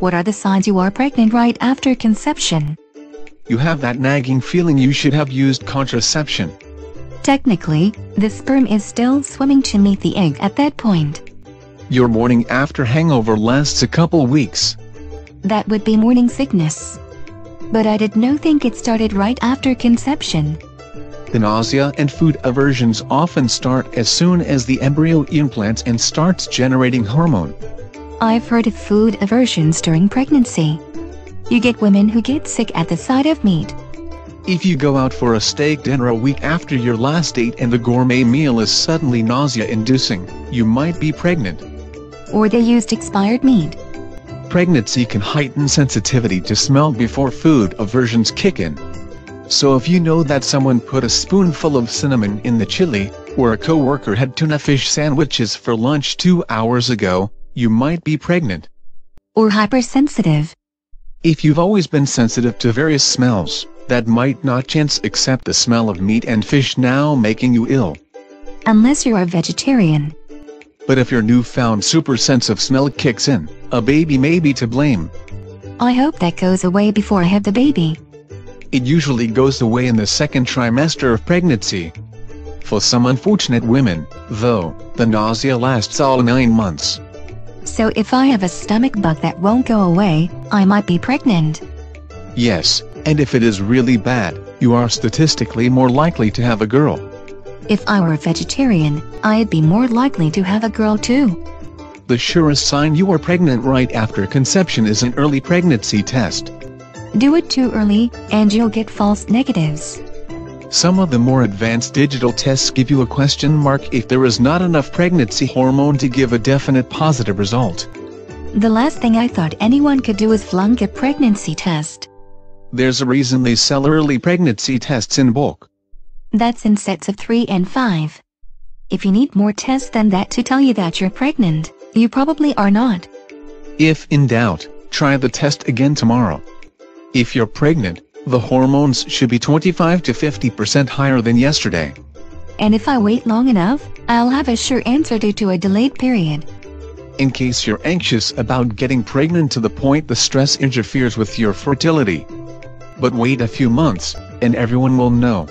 What are the signs you are pregnant right after conception? You have that nagging feeling you should have used contraception. Technically, the sperm is still swimming to meet the egg at that point. Your morning after hangover lasts a couple weeks. That would be morning sickness. But I did not think it started right after conception. The nausea and food aversions often start as soon as the embryo implants and starts generating hormone. I've heard of food aversions during pregnancy. You get women who get sick at the sight of meat. If you go out for a steak dinner a week after your last date and the gourmet meal is suddenly nausea-inducing, you might be pregnant. Or they used expired meat. Pregnancy can heighten sensitivity to smell before food aversions kick in. So if you know that someone put a spoonful of cinnamon in the chili, or a coworker had tuna fish sandwiches for lunch two hours ago, you might be pregnant. Or hypersensitive. If you've always been sensitive to various smells, that might not chance accept the smell of meat and fish now making you ill. Unless you're a vegetarian. But if your newfound super sense of smell kicks in, a baby may be to blame. I hope that goes away before I have the baby. It usually goes away in the second trimester of pregnancy. For some unfortunate women, though, the nausea lasts all nine months. So if I have a stomach bug that won't go away, I might be pregnant. Yes, and if it is really bad, you are statistically more likely to have a girl. If I were a vegetarian, I'd be more likely to have a girl too. The surest sign you are pregnant right after conception is an early pregnancy test. Do it too early, and you'll get false negatives. Some of the more advanced digital tests give you a question mark if there is not enough pregnancy hormone to give a definite positive result. The last thing I thought anyone could do is flunk a pregnancy test. There's a reason they sell early pregnancy tests in bulk. That's in sets of 3 and 5. If you need more tests than that to tell you that you're pregnant, you probably are not. If in doubt, try the test again tomorrow. If you're pregnant, the hormones should be 25 to 50% higher than yesterday. And if I wait long enough, I'll have a sure answer due to a delayed period. In case you're anxious about getting pregnant to the point the stress interferes with your fertility. But wait a few months, and everyone will know.